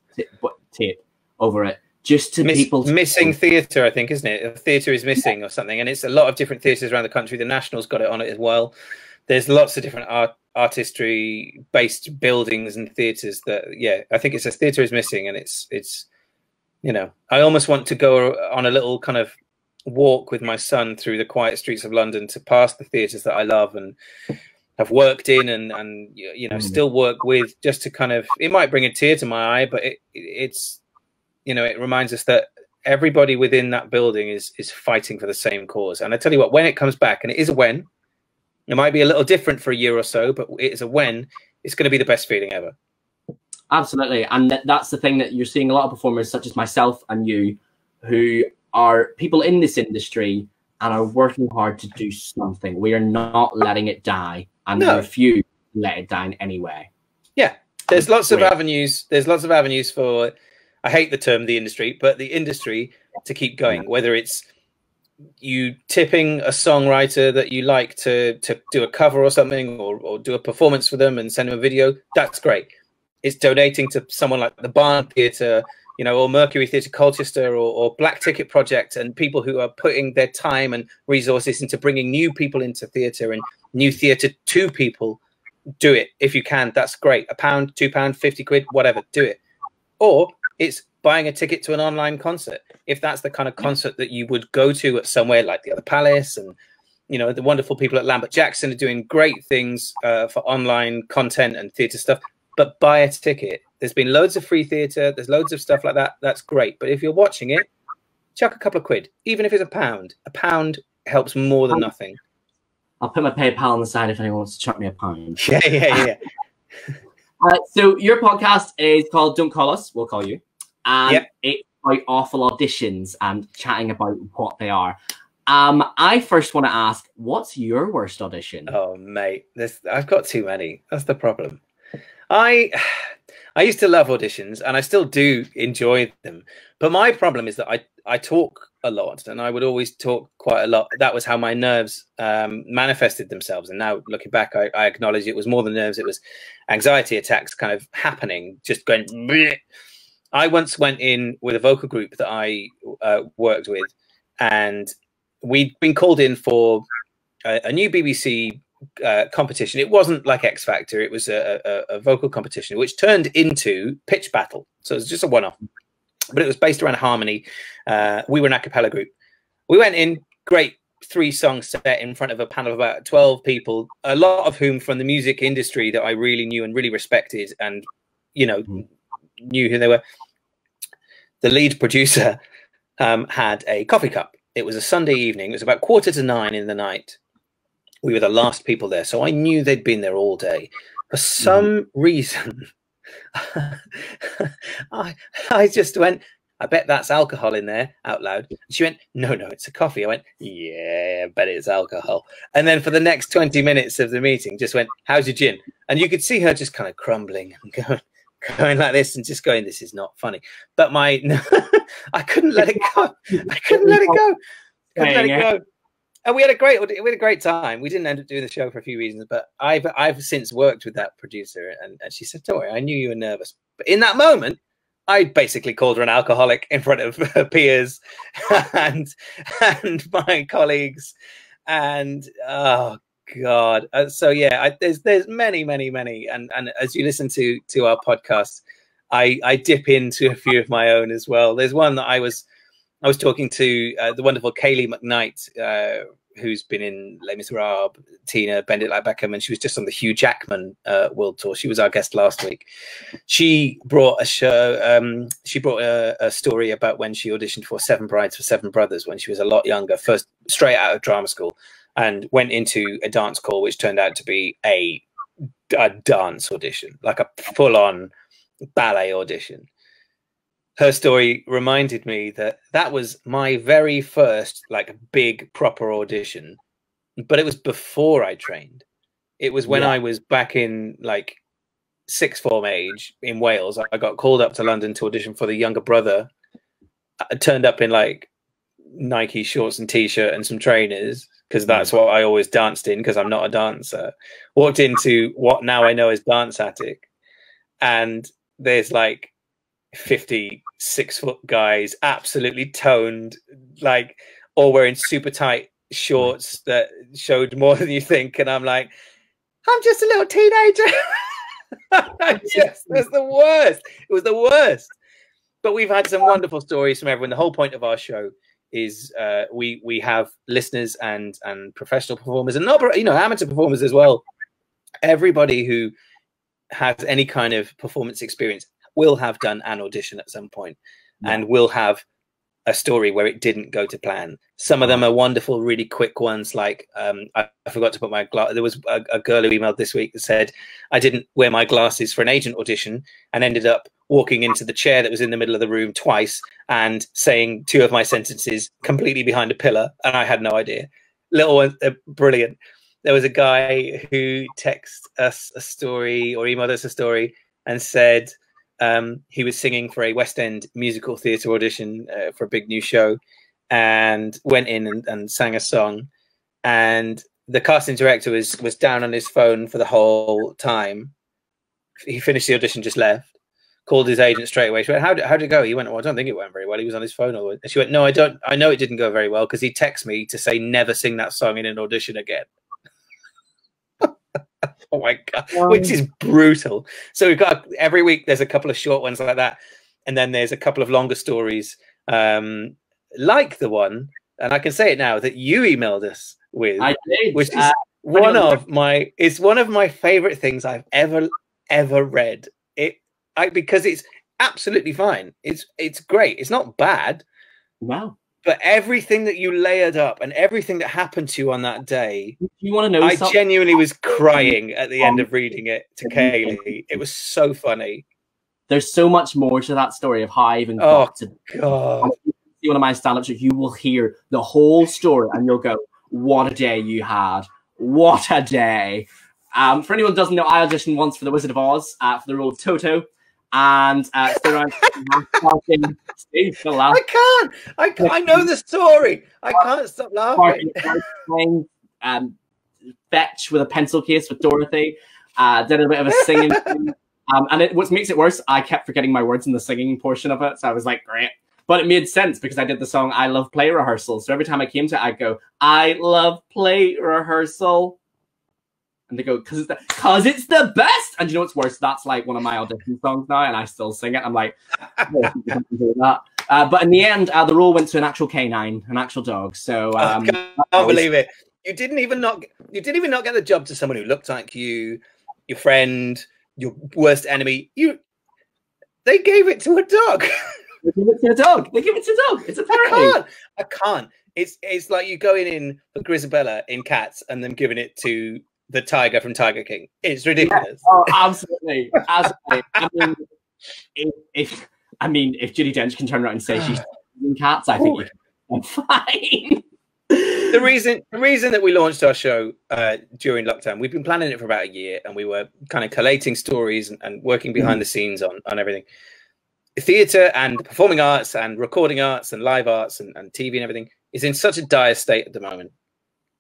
tape over it just to
Miss,
people.
missing theatre, I think, isn't it? Theatre is missing or something, and it's a lot of different theatres around the country. The National's got it on it as well. There's lots of different art artistry based buildings and theatres that, yeah, I think it says theatre is missing, and it's it's, you know, I almost want to go on a little kind of walk with my son through the quiet streets of London to pass the theatres that I love and have worked in and and you know
Mm.
still work with just to kind of it might bring a tear to my eye but it it's you know it reminds us that everybody within that building is is fighting for the same cause and i tell you what when it comes back and it is a when it might be a little different for a year or so but it is a when it's going to be the best feeling ever
Absolutely, and that, that's the thing that you're seeing a lot of performers, such as myself and you, who are people in this industry and are working hard to do something. We are not letting it die, and
No.
refuse to let it die in any way.
there's lots of avenues there's lots of avenues for i hate the term the industry but the industry to keep going whether it's you tipping a songwriter that you like to to do a cover or something or, or do a performance for them and send them a video that's great. It's donating to someone like the barn theatre you know or mercury theatre colchester or, or black ticket project and people who are putting their time and resources into bringing new people into theatre and new theatre to people do it. If you can that's great. A pound two pound 50 quid whatever do it. Or it's buying a ticket to an online concert. If that's the kind of concert that you would go to at somewhere like the other palace and you know the wonderful people at lambert jackson are doing great things uh, for online content and theatre stuff but buy a ticket. There's been loads of free theatre there's loads of stuff like that. That's great. But if you're watching it chuck a couple of quid. Even if it's a pound a pound helps more than nothing.
I'll put my PayPal on the side if anyone wants to chuck me a pound.
yeah yeah yeah.
Uh, so your podcast is called "Don't Call Us, We'll Call You," and
Yep.
it's about awful auditions and chatting about what they are. Um, I first want to ask, what's your worst audition?
Oh, mate, this I've got too many. That's the problem. I I used to love auditions, and I still do enjoy them. But my problem is that I I talk a lot, and I would always talk quite a lot. That was how my nerves um, manifested themselves. And now looking back, I, I acknowledge it was more than nerves; it was anxiety attacks, kind of happening, just going. "Bleh." I once went in with a vocal group that I uh, worked with, and we'd been called in for a, a new BBC uh, competition. It wasn't like X Factor; it was a, a, a vocal competition, which turned into Pitch Battle. So it was just a one-off, but it was based around harmony. Uh, we were an a cappella group. We went in, great three song set in front of a panel of about 12 people, a lot of whom from the music industry that I really knew and really respected and, you know,
Mhm.
Knew who they were. The lead producer um, had a coffee cup. It was a Sunday evening. It was about quarter to nine in the night. We were the last people there, so I knew they'd been there all day. For some reason, I I just went. I bet that's alcohol in there out loud. She went, No, no, it's a coffee. I went, Yeah, I bet it's alcohol. And then for the next 20 minutes of the meeting, just went, How's your gin? And you could see her just kind of crumbling and going, going like this and just going, This is not funny. But my, I couldn't let it go. I couldn't let it go. Couldn't let it go. And we had a great, we had a great time. We didn't end up doing the show for a few reasons, but I've, I've since worked with that producer, and, and she said, "Don't worry, I knew you were nervous." But in that moment, I basically called her an alcoholic in front of her peers and and my colleagues, and oh god. Uh, so yeah, I, there's there's many many many, and and as you listen to to our podcast, I I dip into a few of my own as well. There's one that I was I was talking to uh, the wonderful Kaylee McKnight. Uh, Who's been in Les Miserables, Tina, Bend It Like Beckham, and she was just on the Hugh Jackman uh, World Tour. She was our guest last week she brought a show um she brought a, a story about when she auditioned for seven brides for seven brothers when she was a lot younger first straight out of drama school and went into a dance call which turned out to be a, a dance audition like a full-on ballet audition her story reminded me that that was my very first like big proper audition but it was before i trained it was when
Yeah.
i was back in like sixth form age in Wales, I got called up to London to audition for the younger brother. I turned up in like Nike shorts and t-shirt and some trainers because mm. that's what I always danced in because I'm not a dancer. Walked into what now I know is Dance Attic, and there's like 56 foot guys, absolutely toned, like all wearing super tight mm. shorts that showed more than you think. And I'm like, I'm just a little teenager. it was the worst. It was the worst. But we've had some um wonderful stories from everyone. The whole point of our show is uh, we we have listeners and and professional performers and not you know amateur performers as well. Everybody who has any kind of performance experience will have done an audition at some point yeah. and will have a story where it didn't go to plan. Some of them are wonderful, really quick ones. Like um, I, I, forgot to put my glass. There was a, a, girl who emailed this week that said I didn't wear my glasses for an agent audition and ended up walking into the chair that was in the middle of the room twice and saying two of my sentences completely behind a pillar, and I had no idea. Little uh, brilliant. There was a guy who texted us a story or emailed us a story and said um, he was singing for a West End musical theatre audition uh, for a big new show, and went in and, and, sang a song. And the casting director was was down on his phone for the whole time. He finished the audition, just left. Called his agent straight away. She went, "How did how did it go?" He went, "Well, I don't think it went very well. He was on his phone all the way." And she went, "No, I don't. I know it didn't go very well because he texted me to say never sing that song in an audition again." oh my god, um, which is brutal. So we've got every week. There's a couple of short ones like that, and then there's a couple of longer stories, um, like the one, and I can say it now that you emailed us with,
did.
which is uh, one of my. It's one of my favorite things I've ever ever read. It I, because it's absolutely fine. It's it's great. It's not bad.
Wow
but everything that you layered up and everything that happened to you on that day,
you want to know?
I something? genuinely was crying at the end of reading it to Kaylee. It was so funny.
There's so much more to that story of how I even
oh,
got to
God.
see one of my stand-ups. You will hear the whole story and you'll go, "What a day you had! What a day!" Um, for anyone who doesn't know, I auditioned once for The Wizard of Oz uh, for the role of Toto and uh, stood around
Steve, I can't. I can't. I know the story. I can't stop laughing.
Um, fetch with a pencil case with Dorothy. Uh, did a bit of a singing. um, and it, what makes it worse, I kept forgetting my words in the singing portion of it. So I was like, great. But it made sense because I did the song I Love Play Rehearsal. So every time I came to it, I'd go, I love play rehearsal. And they go, because it's, the, cause it's the best. And you know what's worse? That's like one of my audition songs now, and I still sing it. I'm like, oh, that. Uh, but in the end, uh, the role went to an actual canine, an actual dog. So um,
I can't believe it. You didn't even not you didn't even not get the job to someone who looked like you, your friend, your worst enemy. You they gave it to a dog.
they give it to a dog. They give it to a dog. It's a
I can't. I can't. It's it's like you going in for Grizabella in Cats and then giving it to the tiger from Tiger King. It's ridiculous.
Yeah. Oh, absolutely, absolutely. I mean, if, if, I mean, if Judi Dench can turn around and say she's in cats, I think I'm fine.
the reason the reason that we launched our show uh, during lockdown, we've been planning it for about a year, and we were kind of collating stories and, and working behind mm-hmm. the scenes on on everything. Theatre and performing arts and recording arts and live arts and, and TV and everything is in such a dire state at the moment.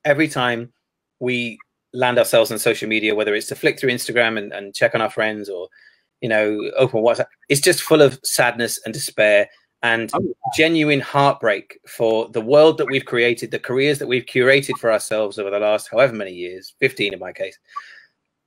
Every time we land ourselves on social media, whether it's to flick through Instagram and, and check on our friends or, you know, open WhatsApp, it's just full of sadness and despair and oh, genuine heartbreak for the world that we've created, the careers that we've curated for ourselves over the last however many years, 15 in my case,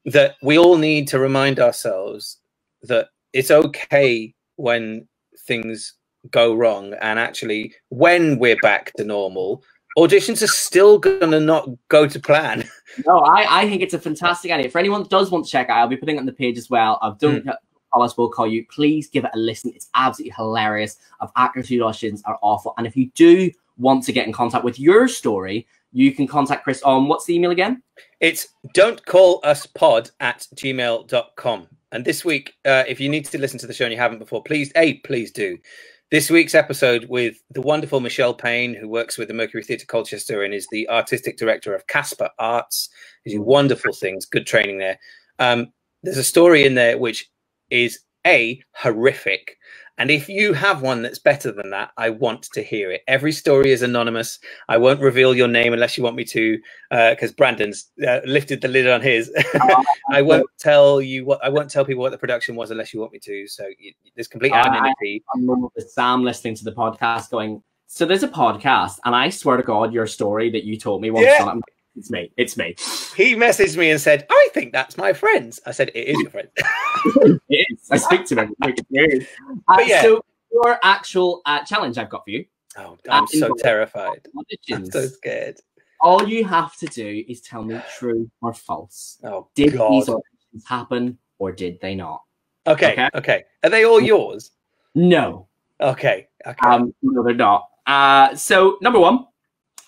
that we all need to remind ourselves that it's okay when things go wrong and actually when we're back to normal auditions are still gonna not go to plan.
no, I, I think it's a fantastic idea. For anyone that does want to check out, I'll be putting it on the page as well. I've done mm. Hollis will call you. Please give it a listen. It's absolutely hilarious. Actors who auditions are awful. And if you do want to get in contact with your story, you can contact Chris on what's the email again?
It's don't call us pod at gmail.com. And this week, uh, if you need to listen to the show and you haven't before, please, A, please do. This week's episode with the wonderful Michelle Payne, who works with the Mercury Theatre Colchester and is the artistic director of Casper Arts. They do wonderful things, good training there. Um, there's a story in there which is A, horrific. And if you have one that's better than that, I want to hear it. Every story is anonymous. I won't reveal your name unless you want me to, because uh, Brandon's uh, lifted the lid on his. I won't tell you what I won't tell people what the production was unless you want me to. So you, there's complete anonymity.
I'm Sam listening to the podcast, going, "So there's a podcast, and I swear to God, your story that you told me once
Yeah.
on it's me, it's me,
He messaged me and said, "I think that's my friends." I said, "It is your friend."
it is." I speak to them. It is. Uh,
But yeah.
So your actual uh, challenge I've got for you.
oh, I'm so
involved.
terrified. I'm so scared.
All you have to do is tell me true or false.
Oh
Did
God.
these auditions happen or did they not?
Okay,
Okay.
okay. Are they all yours?
No.
Okay, okay.
Um, no, they're not. Uh, so, number one,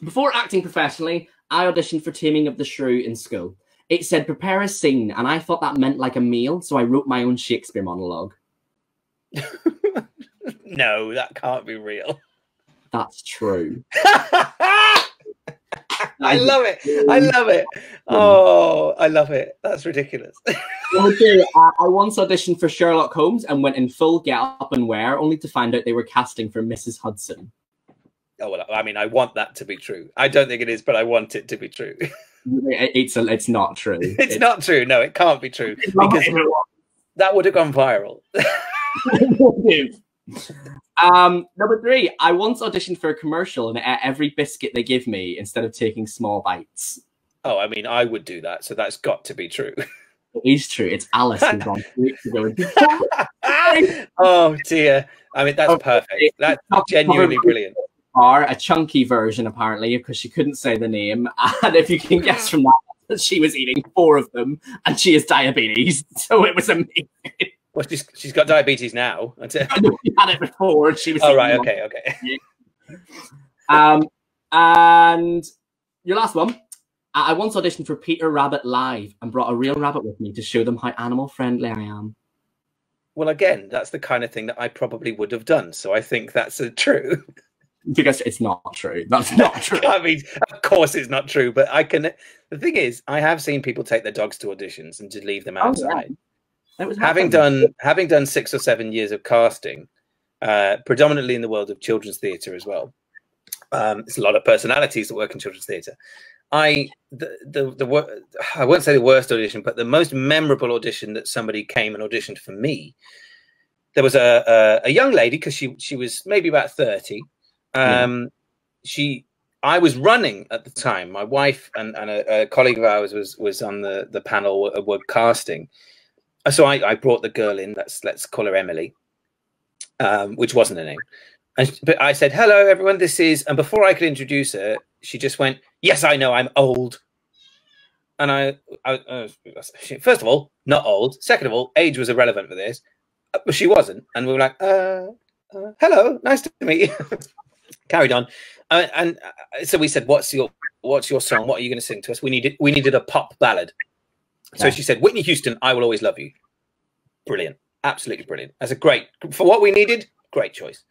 before acting professionally, I auditioned for Taming of the Shrew in school. It said prepare a scene, and I thought that meant like a meal, so I wrote my own Shakespeare monologue.
no, that can't be real.
That's true.
I love it. I love it. Oh, I love it. That's ridiculous.
Two, uh, I once auditioned for Sherlock Holmes and went in full get up and wear, only to find out they were casting for Mrs. Hudson.
Oh well, I mean, I want that to be true. I don't think it is, but I want it to be true.
It's a, it's not true.
it's not true. No, it can't be true because that would have gone viral.
um, number three, I once auditioned for a commercial and ate every biscuit they give me instead of taking small bites.
oh, I mean, I would do that, so that's got to be true.
It is true. It's Alice who's on
oh dear. I mean, that's
Oh,
perfect. That's genuinely brilliant.
Are a chunky version apparently because she couldn't say the name, and if you can guess from that, she was eating four of them, and she has diabetes. So it was amazing.
Well, she's, she's got diabetes now. That's it.
She had it before. and She was.
Oh,
eating
right.
one.
Okay. Okay.
Um, and your last one. I I once auditioned for Peter Rabbit Live and brought a real rabbit with me to show them how animal friendly I am.
Well, again, that's the kind of thing that I probably would have done. So I think that's a true.
Because it's not true. That's not true.
I mean, of course it's not true, but I can. The thing is, I have seen people take their dogs to auditions and just leave them
Oh,
outside.
yeah. It was
having done having done six or seven years of casting, uh, predominantly in the world of children's theatre as well. Um, there's a lot of personalities that work in children's theatre. I the, the the wor- I won't say the worst audition, but the most memorable audition that somebody came and auditioned for me. There was a a, a young lady because she she was maybe about thirty.
Yeah.
Um, She I was running at the time. My wife and, and a, a colleague of ours was was on the the panel were, were casting. Uh, So I, I brought the girl in. Let's let's call her Emily, um, which wasn't her name. And but I said, "Hello, everyone. This is." And before I could introduce her, she just went, "Yes, I know. I'm old." And I, I uh, she- first of all, not old. Second of all, age was irrelevant for this. Uh, But she wasn't, and we were like, uh, uh, "Hello, nice to meet you." Carried on, uh, and uh, so we said, "What's your What's your song? What are you going to sing to us?" We needed We needed a pop ballad. So she said, "Whitney Houston, I will always love you." Brilliant, absolutely brilliant. That's a great for what we needed. Great choice.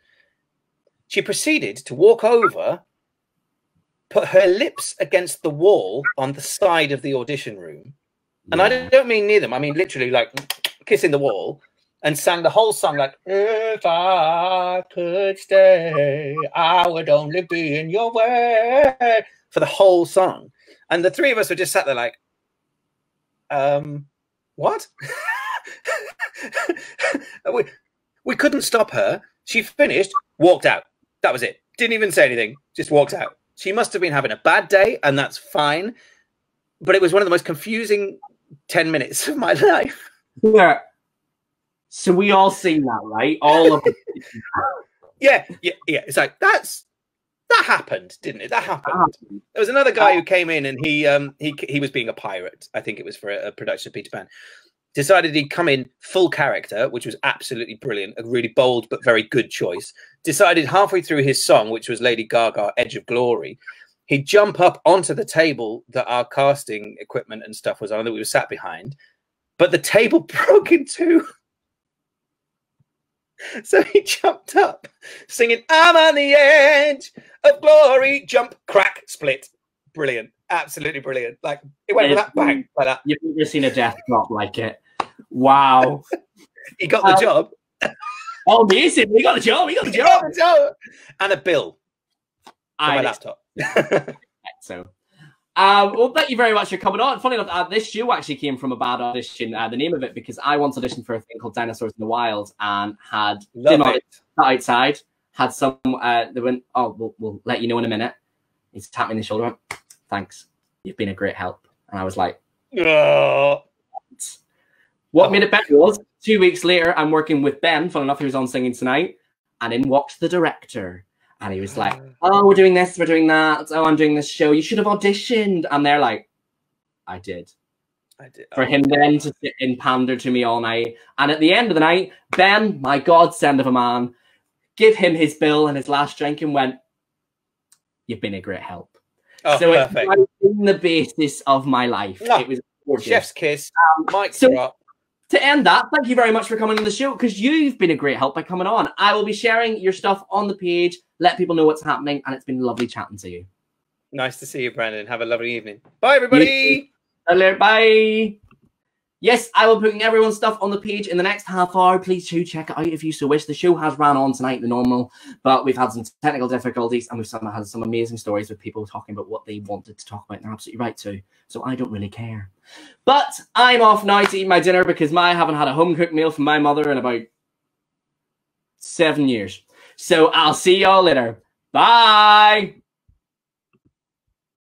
She proceeded to walk over, put her lips against the wall on the side of the audition room, and I
Yeah.
don't, don't mean near them. I mean literally like kissing the wall, and sang the whole song like, "If I could stay, I would only be in your way." For the whole song, and the three of us were just sat there like, um, what? we, we couldn't stop her. She finished, walked out. That was it. Didn't even say anything, just walked out. She must have been having a bad day, and that's fine. But it was one of the most confusing 10 minutes of my life.
Yeah. So we all seen that, right? All of
Yeah, yeah, yeah. It's like, that's that happened, didn't it? That happened. There was another guy who came in and he um he he was being a pirate. I think it was for a, a production of Peter Pan. Decided he'd come in full character, which was absolutely brilliant, a really bold but very good choice. Decided halfway through his song, which was Lady Gaga, "Edge of Glory," he'd jump up onto the table that our casting equipment and stuff was on that we were sat behind, but the table broke in two. So he jumped up, singing, I'm on the edge of glory, jump, crack, split. Brilliant. Absolutely brilliant. Like it went with that bang, like that.
You've never seen a death drop like it. Wow.
he got the
Um,
job.
Oh, amazing! He got the job. We got the
He got
job.
the job. And a bill for my laptop.
So, um, well, thank you very much for coming on. Funny enough, uh, this show actually came from a bad audition. Uh, the name of it because I once auditioned for a thing called Dinosaurs in the Wild and had
Love
did my
it.
outside. Had some. Uh, they went. Oh, we'll, we'll let you know in a minute. He's tapped me in the shoulder. went, Thanks. You've been a great help. And I was like,
Oh,
what
Oh.
made it better was two weeks later, I'm working with Ben. Fun enough, he was on Singing Tonight, and in walks the director, and he was like, "Oh, we're doing this, we're doing that. Oh, I'm doing this show. You should have auditioned." And they're like, "I did."
I did.
For
oh.
him then to sit and pander to me all night, and at the end of the night, Ben, my godsend of a man, give him his bill and his last drink, and went, "You've been a great help."
Oh,
so it's
perfect.
in the basis of my life.
No.
It was gorgeous.
Chef's kiss. Um, Mike
so-
drop.
To end that, thank you very much for coming on the show because you've been a great help by coming on. I will be sharing your stuff on the page, let people know what's happening, and it's been lovely chatting to you.
Nice to see you, Brandon. Have a lovely evening. Bye, everybody.
Bye. Yes, I will be putting everyone's stuff on the page in the next half hour. Please do check it out if you so wish. The show has ran on tonight, the normal, but we've had some technical difficulties and we've some, had some amazing stories with people talking about what they wanted to talk about. And they're absolutely right too. So I don't really care. But I'm off now to eat my dinner because my, I haven't had a home cooked meal from my mother in about seven years. So I'll see y'all later. Bye.